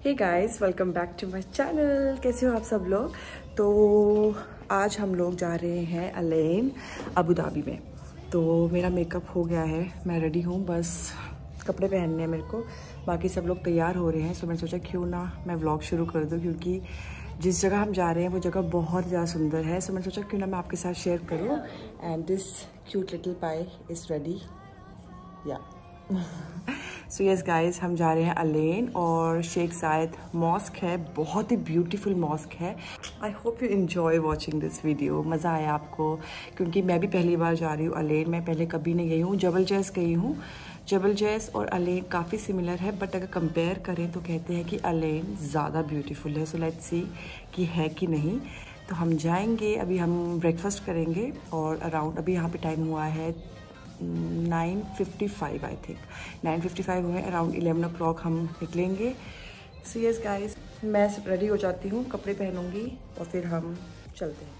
Hey guys welcome back to my channel कैसे हो आप सब लोग? तो आज हम लोग जा रहे हैं अलेन अबू धाबी में। तो मेरा मेकअप हो गया है, मैं रेडी हूँ, बस कपड़े पहनने हैं मेरे को। बाकी सब लोग तैयार हो रहे हैं सो मैंने सोचा क्यों ना मैं व्लॉग शुरू कर दूँ, क्योंकि जिस जगह हम जा रहे हैं, वो जगह बहुत ज़्यादा सुंदर है। सो मैंने सोचा क्यों ना मैं आपके साथ शेयर करूँ। And this cute little pie is ready yeah so yes guys हम जा रहे हैं अलेन और शेख जायद मॉस्क है। बहुत ही ब्यूटीफुल मॉस्क है। I hope you enjoy watching this video मज़ा आया आपको। क्योंकि मैं भी पहली बार जा रही हूँ अलेन मैं पहले कभी नहीं गई हूँ। जबल जैस गई हूँ। जबल जैस और अलेन काफ़ी सिमिलर है। बट अगर कंपेयर करें तो कहते हैं कि अलेन ज़्यादा ब्यूटीफुल है। सो लेट्स सी कि है कि नहीं। तो हम जाएँगे। अभी हम ब्रेकफास्ट करेंगे और अराउंड अभी यहाँ पे टाइम हुआ है 9:55 आई थिंक 9:55 हुए अराउंड 11 ओ हम निकलेंगे। सी एस गाइस मैं रेडी हो जाती हूँ, कपड़े पहनूँगी और फिर हम चलते हैं।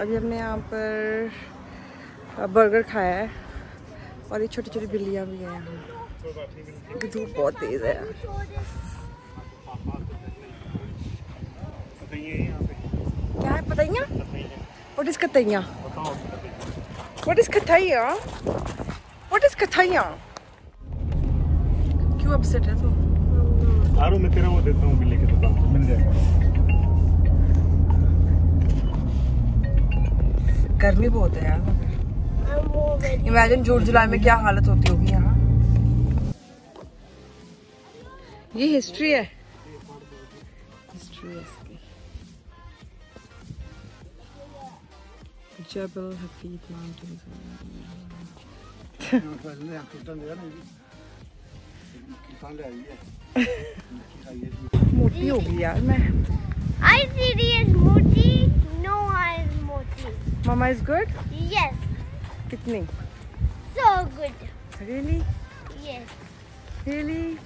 अभी हमने यहाँ पर बर्गर खाया है और ये छोटी छोटी बिल्लियाँ भी हैं यहाँ। धूप बहुत तेज़ है क्या है, पतैया? व्हाट इज़ कतैया? व्हाट इज़ कथैया व्हाट इज़ कथैया क्यों अपसेट है तू? आरू मैं तेरा वो देता हूँ बिल्ली की दुकान मिल जाएगा। गर्मी बहुत है यार। इमेजिन जून जुलाई में क्या हालत होती होगी यहाँ। ये हिस्ट्री है। हिस्ट्री है इसकी। जबल हफीद माउंटेन्स मोटी हो गई यार मैं। I serious Moti, no I is Moti. Mama is good Yes, कितनी so good. Really Yes. Really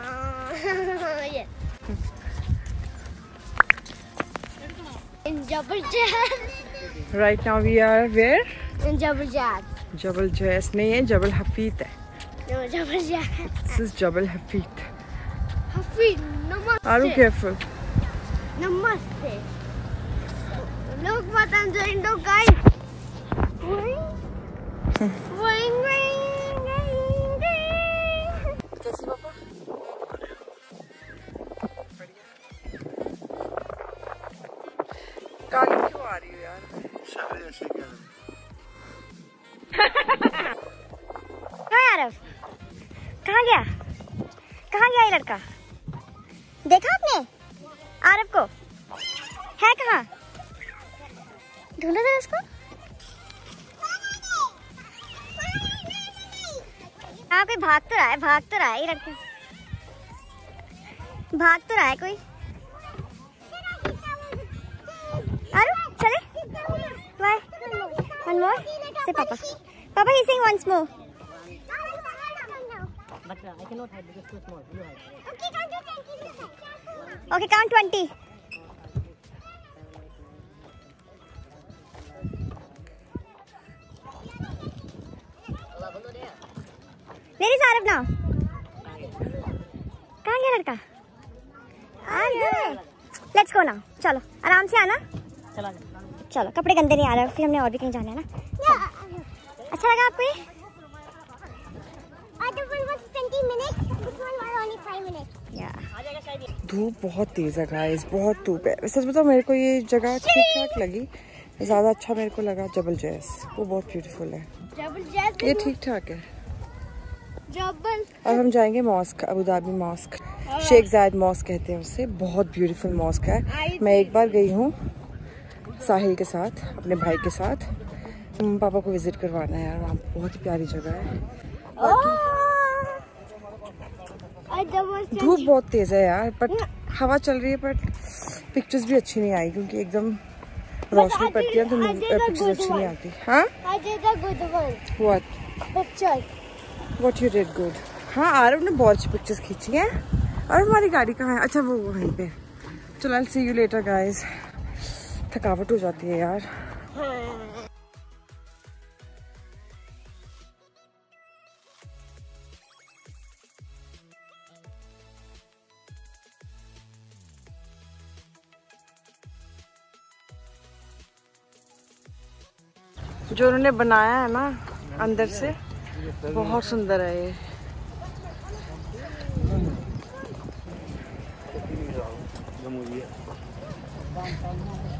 Uh, yes. In Jabal Jazz. Right now we are where In Jabal Jazz. Jabal Jazz नहीं है जबल हफीद है No, Jabal Jazz. This is Jabal Hafeet Hafiz, namaste. Are you careful Namaste. Look what I'm doing, guys. Ring. ring, ring, ring, ring. कहाँ गया कहाँ गया ये लड़का देखा आपने आरव को है कहाँ ढूंढो जरा उसको? हाँ कोई भाग तो रहा है भाग तो रहा है रखते भाग तो रहा है कोई? अरे चले। बाय वन मोर से पापा पापा he sing once more okay count twenty Okay, count 20. Where is Arab now? कहाँ गया। लड़का लेट्स गो नाउ चलो आराम से आना। चला। चलो कपड़े गंदे नहीं आ रहे फिर हमने और भी कहीं जाना है ना? अच्छा लगा आपको ये? Other one was 20 minutes, this one was only 5 minutes. Yeah. धूप बहुत तेज है गाइस बहुत धूप है। सच बताओ मेरे को ये जगह ठीक ठाक लगी। ज़्यादा अच्छा मेरे को लगा जबल जैस वो बहुत ब्यूटीफुल है. ये ठीक ठाक है. अब हम जाएँगे mosque Abu Dhabi mosque. Sheikh Zayed mosque कहते हैं उसे। बहुत ब्यूटीफुल मॉस्क है। मैं एक बार गई हूँ साहिल के साथ अपने भाई के साथ। पापा को विज़िट करवाना है यार वहाँ बहुत ही प्यारी जगह है। धूप बहुत तेज है यार बट हवा चल रही है बट पिक्चर्स भी अच्छी नहीं आई क्योंकि एकदम रोशनी पड़ती है तो पिक्चर्स अच्छी नहीं आती। हाँ? did what you did good हाँ आरव ने बहुत अच्छी पिक्चर्स खींची हैं। और हमारी गाड़ी कहाँ है? अच्छा वो वहीं पे। चलो I see you later guys थकावट हो जाती है यार। जो उन्होंने बनाया है ना, अंदर से बहुत सुंदर है ये।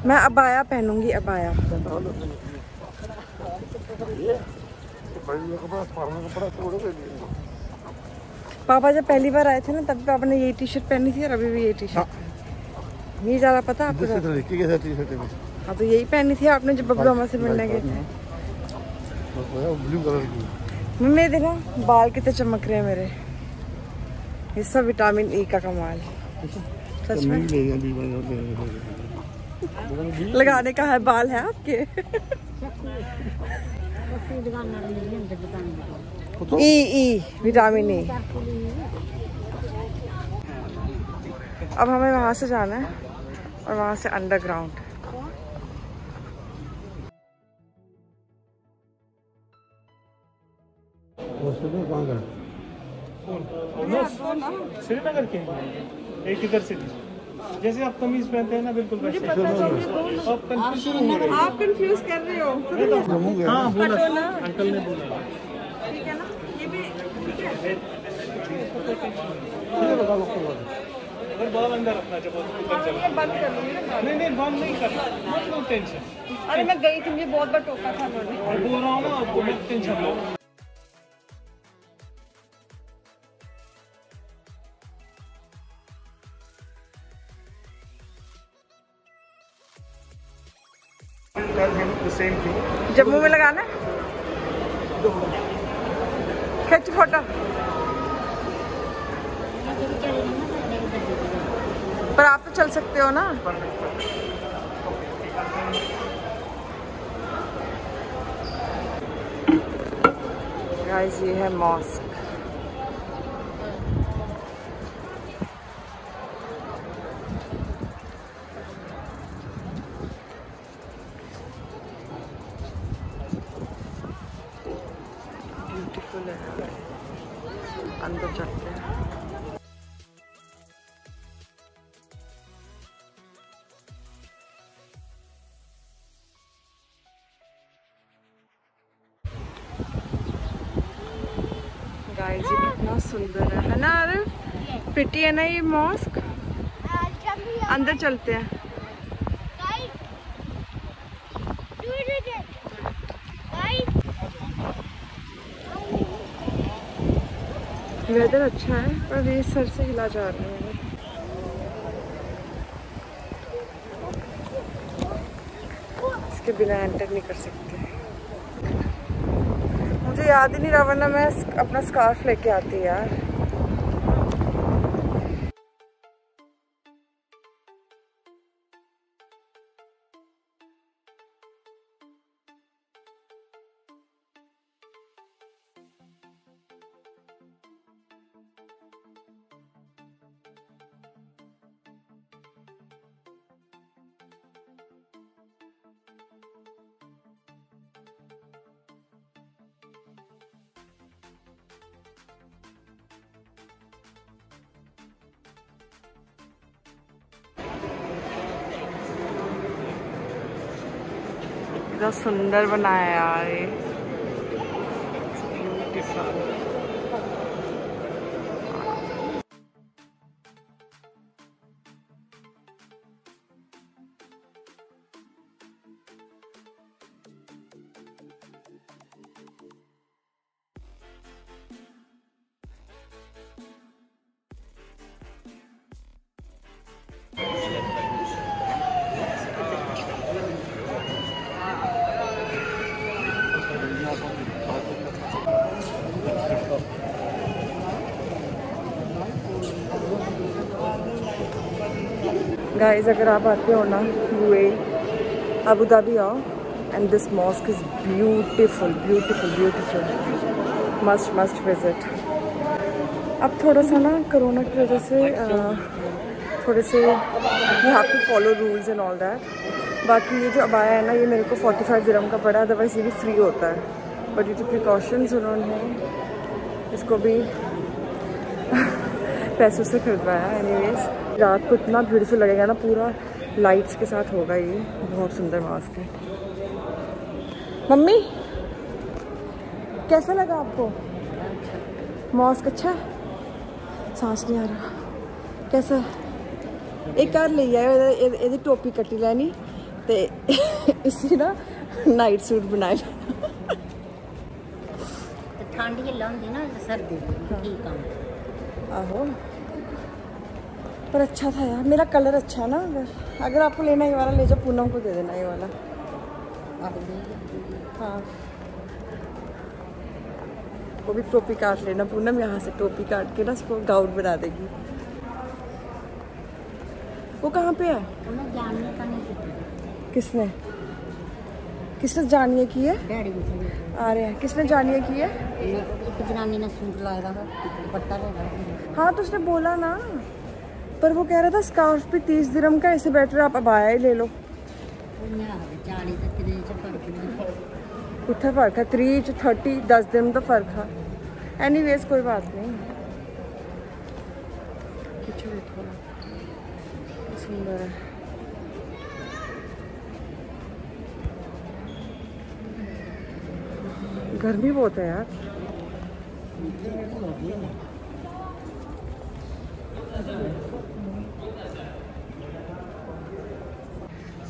मैं अबाया पहनूँगी अबाया। पापा जब पहली बार आए थे ना तब पापा ने यही टी शर्ट पहनी थी और अभी भी यही टी शर्ट नहीं ज़्यादा पता आपको हाँ तो यही पहनी थी आपने जब बबलू अम्मा से मिलने गए थे। ब्लू कलर की। मम्मी देखो बाल कितने चमक रहे हैं मेरे। ये सब विटामिन ई का कमाल। सच में। लगाने का है बाल है आपके। दुकान में ई ई विटामिन ई अब हमें वहाँ से जाना है और वहाँ से अंडरग्राउंड कहाँ का श्रीनगर के एक इधर से भी। जैसे आप कमीज पहनते हैं ना बिल्कुल वैसे। आप कंफ्यूज आप कंफ्यूज कर रहे हो। हैं। हाँ बोला। अंकल ने बोला। ठीक है ना? ये भी अगर बाल अंदर रखना जब ऊपर चला। बंद कर नहीं नहीं बंद नहीं करना। टेंशन अरे मैं गई थी मुझे बहुत बार टोका था उन्होंने। और बोल रहा हूँ ना आपको टेंशन लो। खिंच फ़ोटो पर आप तो चल सकते हो ना। गाइस ये है मॉस्क गाइस ये कितना सुंदर है। है ना अरे पिटी है ना ये मॉस्क अंदर चलते हैं। वेदर अच्छा है पर ये सर से हिला जा रहा है। इसके बिना एंटर नहीं कर सकते। याद ही नहीं रहा वरना मैं अपना स्कार्फ लेके आती यार। कितना सुंदर बनाया यार ये Beautiful. गाइस अगर आप आते हो ना यूए अबू धाबी आओ and this mosque is beautiful beautiful beautiful must must visit अब थोड़ा सा ना कोरोना की वजह से थोड़े से you have to follow rules and all that बाकी ये जो अबाया है ना, ये मेरे को 45 फाइव दिरम का पड़ा अदरवाइज़ ये भी फ्री होता है. बट ये जो प्रिकॉशंस उन्होंने इसको भी पैसों से खरीदवाया एनीवेज रात को इतना ब्यूटीफुल लगेगा ना पूरा. लाइट्स के साथ होगा ये. बहुत सुंदर मास्क है. मम्मी कैसा लगा आपको? मास्क अच्छा? सांस नहीं आ रहा. कैसा? एक कार ले आए ये टोपी कटी लैनी. तो इसी ना नाइट सूट बनाए ठंड ही लाउंदी ना सर्दी। हाँ। ठीक है। आहो। पर अच्छा था यार मेरा कलर अच्छा है ना अगर अगर आपको लेना ये वाला ले जाओ पूनम को दे देना ये वाला। हाँ। वो भी टोपी काट लेना पूनम यहाँ से टोपी काट के ना उसको गाउन बना देगी। वो कहाँ पे है? किसने? किसने जानिए की है? आ रहे हैं। किसने जानिए की है? हाँ तो उसने बोला ना पर वो कह रहा था स्कार्फ भी तीस दिरम का इससे बेटर आप अबाया ही ले लो। कितना फ़र्क है त्री च थर्टी दस दिन तो फ़र्क है। एनी वेज कोई बात नहीं। सुंदर है। गर्मी बहुत है यार।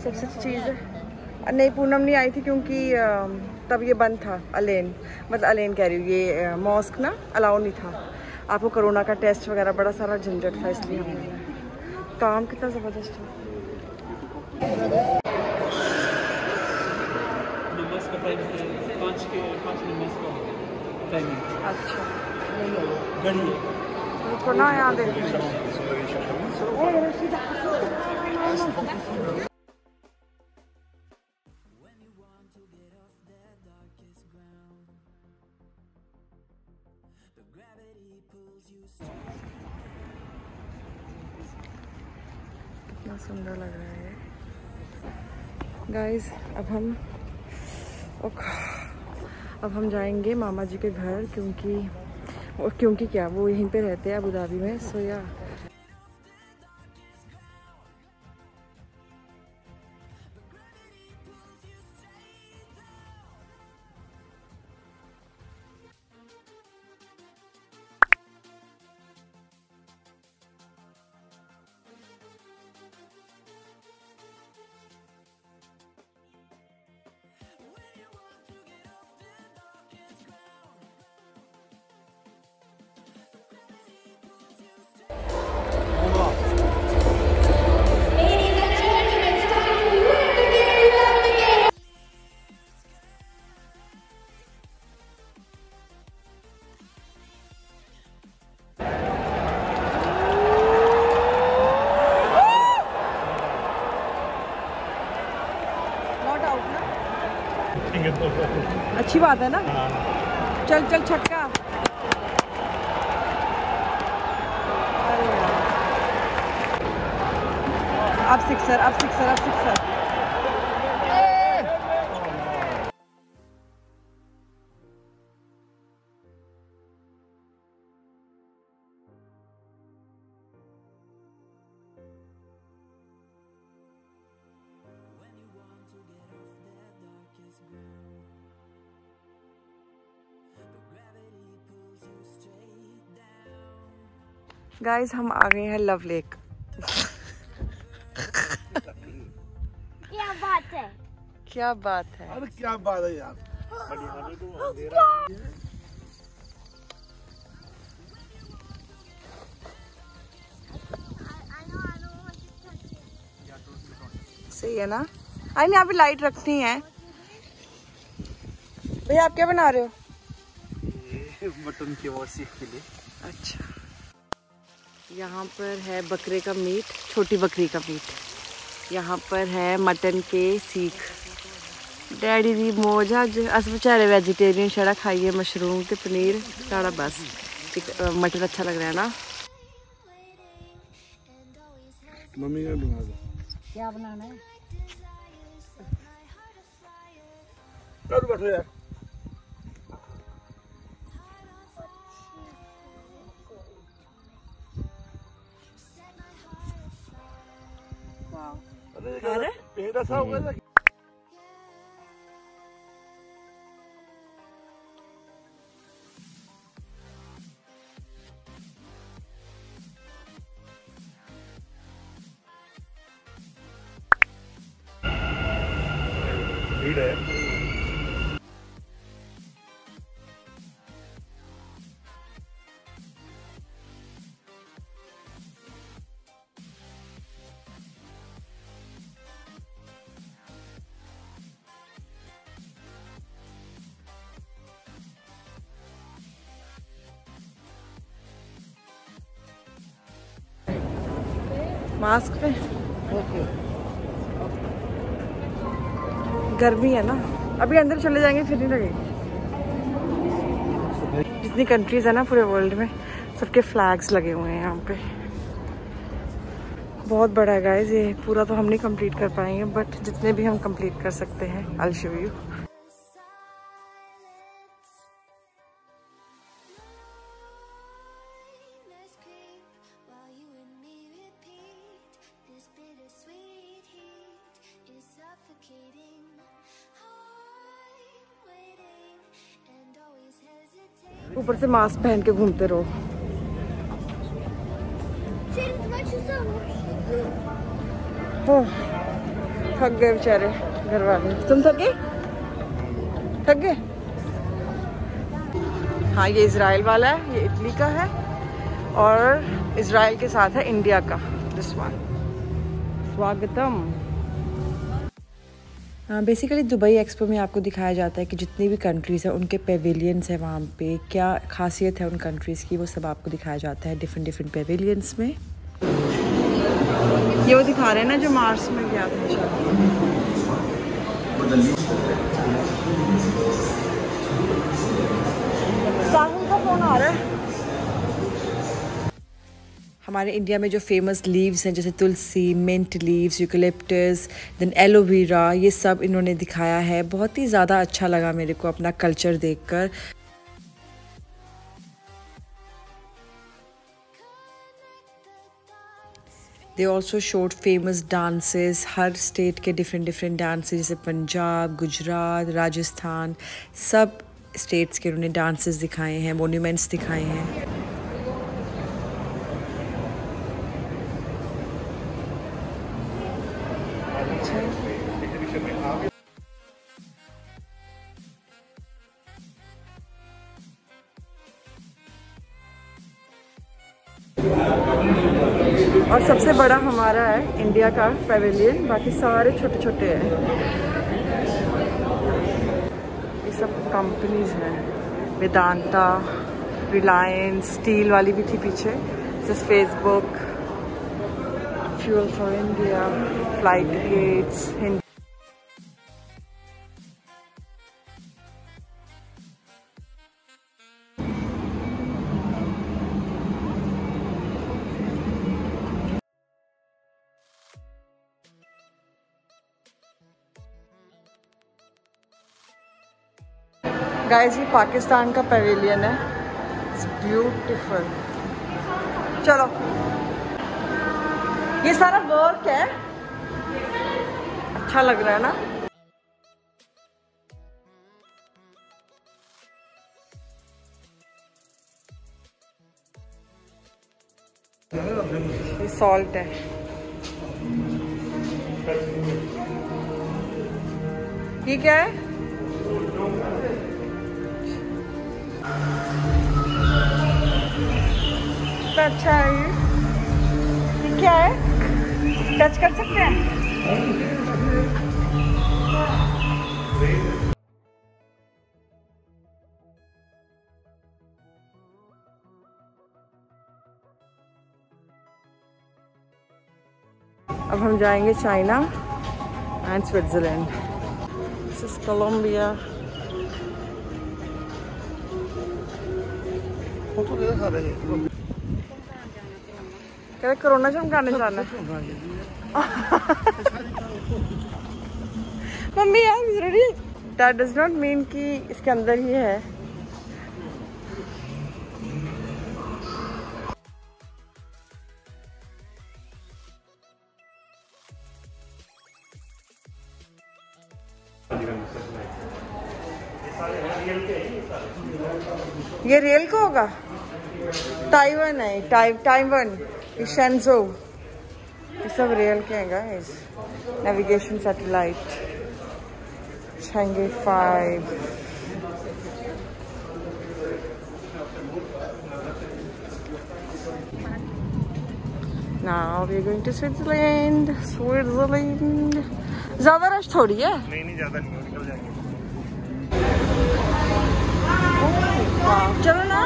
सबसे अच्छी चीज़ है। नहीं, पूनम नहीं आई थी क्योंकि तब ये बंद था, अलेन। मतलब अलेन कह रही हूँ, ये मॉस्क ना, अलाउ नहीं था। आपको कोरोना का टेस्ट वगैरह बड़ा सारा झंझट था, इसलिए काम कितना ज़बरदस्त है नमाज़ टाइम पाँच के पाँच नमाज़ का टाइमिंग अच्छा। घड़ी रुको ना यहाँ देखते कितना सुंदर लग रहा है। गाइस अब हम अब हम जाएँगे मामा जी के घर, क्योंकि क्योंकि क्या, वो यहीं पे रहते हैं अबू धाबी में सो या बात है ना? चल चल छक्का। अब सिक्सर अब सिक्सर अब गाइस हम आ गए हैं लव लेक क्या बात है? क्या बात है? अरे क्या बात है यार। सही है ना? आई यहाँ पे लाइट रखनी है। भैया आप क्या बना रहे हो? बटन के के लिए। अच्छा। यहाँ पर है बकरे का मीट छोटी बकरी का मीट। यहाँ पर है मटन के सीख। डैडी दी मौज अज अस बेचारे वेजिटेरियन छड़ा खाइए मशरूम ते पनीर साढ़ा बस। मटन अच्छा लग रहा है ना? मम्मी ने बना दो क्या बनाना है? कल बैठो यार। अरे? हम्म। भीड़ मास्क पे। ओके। गर्मी है ना। अभी अंदर चले जाएँगे फिर नहीं लगेगी। जितनी कंट्रीज़ है ना पूरे वर्ल्ड में सबके फ्लैग्स लगे हुए हैं यहाँ पे। बहुत बड़ा है गाइस ये पूरा तो हम नहीं कंप्लीट कर पाएँगे बट जितने भी हम कंप्लीट कर सकते हैं आई शो यू से मास्क पहन के घूमते रहो। थक गए बेचारे घर वाले तुम थके थक गए? हाँ ये इसराइल वाला है, ये इटली का है और इसराइल के साथ है इंडिया का दिस वन स्वागतम। बेसिकली दुबई एक्सपो में आपको दिखाया जाता है कि जितनी भी कंट्रीज़ हैं, उनके पेविलियंस हैं वहाँ पे। क्या खासियत है उन कंट्रीज़ की? वो सब आपको दिखाया जाता है डिफरेंट डिफरेंट पेविलियंस में। ये वो दिखा रहे हैं ना जो मार्स में गया था साहुल का फ़ोन आ रहा है। हमारे इंडिया में जो फ़ेमस लीव्स हैं, जैसे तुलसी mint leaves eucalyptus then aloe vera ये सब इन्होंने दिखाया है। बहुत ही ज़्यादा अच्छा लगा मेरे को अपना कल्चर देखकर। They also showed famous dances her state के डिफरेंट डिफरेंट डांसेस जैसे पंजाब, गुजरात, राजस्थान, सब स्टेट्स के उन्होंने डांसेस दिखाए हैं मोन्यूमेंट्स दिखाए हैं। हमारा है इंडिया का पेविलियन बाकी सारे छोटे छोटे हैं। ये सब कंपनीज़ हैं। वेदांता रिलायंस स्टील वाली भी थी पीछे। जैसे Facebook fuel for India flight gets Hindi guys ये पाकिस्तान का पवेलियन है। इट्स ब्यूटीफुल चलो। ये सारा वर्क है। अच्छा लग रहा है ना? सॉल्ट है। ये क्या है? अच्छा है ये। क्या है? टच कर सकते हैं? अब हम जाएँगे China and Switzerland. This is Colombia रहे कोरोना चमकाने जाना मम्मी यार ज़रूरी दैट डज नॉट मीन कि इसके अंदर ही है ताइवान है टाइ ताइवान शेंजो ये सब रियल के हैं guys navigation satellite Chang'e 5 Now we're going to Switzerland. Switzerland. ज़्यादा रश थोड़ी है? नहीं नहीं ज़्यादा नहीं निकल जाएँगे। चलो ना।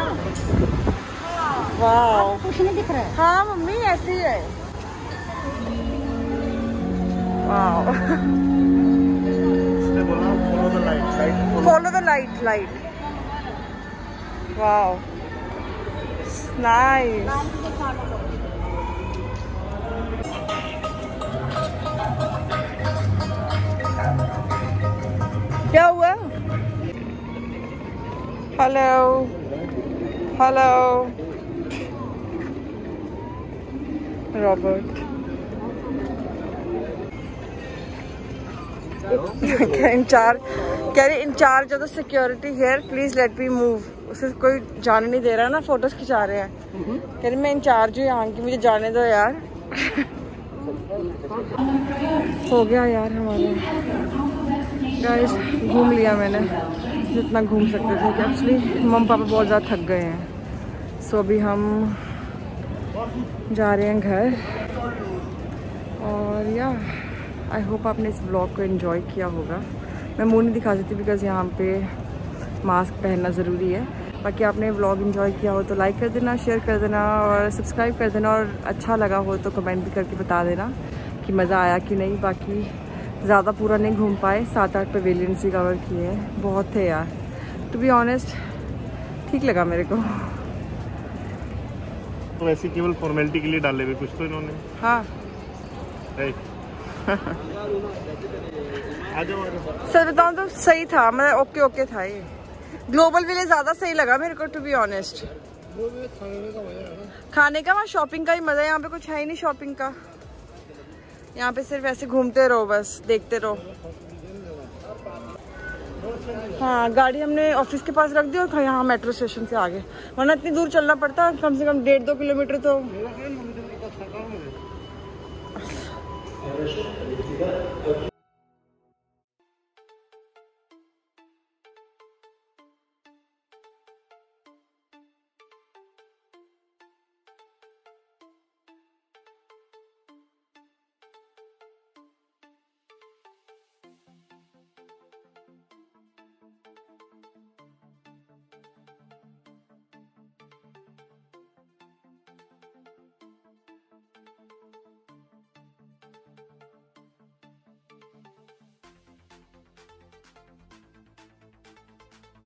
वाह कुछ नहीं दिख रहा है? हाँ मम्मी ऐसी है follow the light light follow the light light wow It's nice क्या हुआ? हेलो हेलो रॉबर्ट इंचार्ज कह रहे incharge of the security here please let me move उसे कोई जाने नहीं दे रहा ना फ़ोटोज़ खिंचा रहे हैं। कह रही मैं इंचार्ज हूँ यहाँ की मुझे जाने दो यार। हो गया यार हमारा। गाइस घूम लिया मैंने। जितना घूम सकते थे एक्चुअली मम पापा बहुत ज़्यादा थक गए हैं। सो अभी हम जा रहे हैं घर। और या आई होप आपने इस ब्लॉग को इन्जॉय किया होगा। मैं मुँह नहीं दिखा सकती बिकॉज़ यहाँ पे मास्क पहनना ज़रूरी है। बाकी आपने व्लॉग एंजॉय किया हो तो लाइक कर देना शेयर कर देना और सब्सक्राइब कर देना और अच्छा लगा हो तो कमेंट भी करके बता देना कि मज़ा आया कि नहीं। बाकी ज़्यादा पूरा नहीं घूम पाए सात आठ पवेलियंस ही कवर किए हैं। बहुत थे यार। टू बी ऑनेस्ट ठीक लगा मेरे को। तो ऐसे केवल फॉर्मेलिटी के लिए डाले हुए कुछ तो इन्होंने। हाँ। सर बताऊँ तो सही था मतलब ओके ओके था ये। ग्लोबल विलेज ज़्यादा सही लगा मेरे को टू बी ऑनेस्ट खाने का मज़ा है ना खाने का वहाँ शॉपिंग का ही मज़ा है यहाँ पे कुछ है ही नहीं शॉपिंग का। यहाँ पे सिर्फ़ ऐसे घूमते रहो बस देखते रहो। हाँ गाड़ी हमने ऑफ़िस के पास रख दी और यहाँ मेट्रो स्टेशन से आगे। वरना इतनी दूर चलना पड़ता कम से कम डेढ़ दो किलोमीटर तो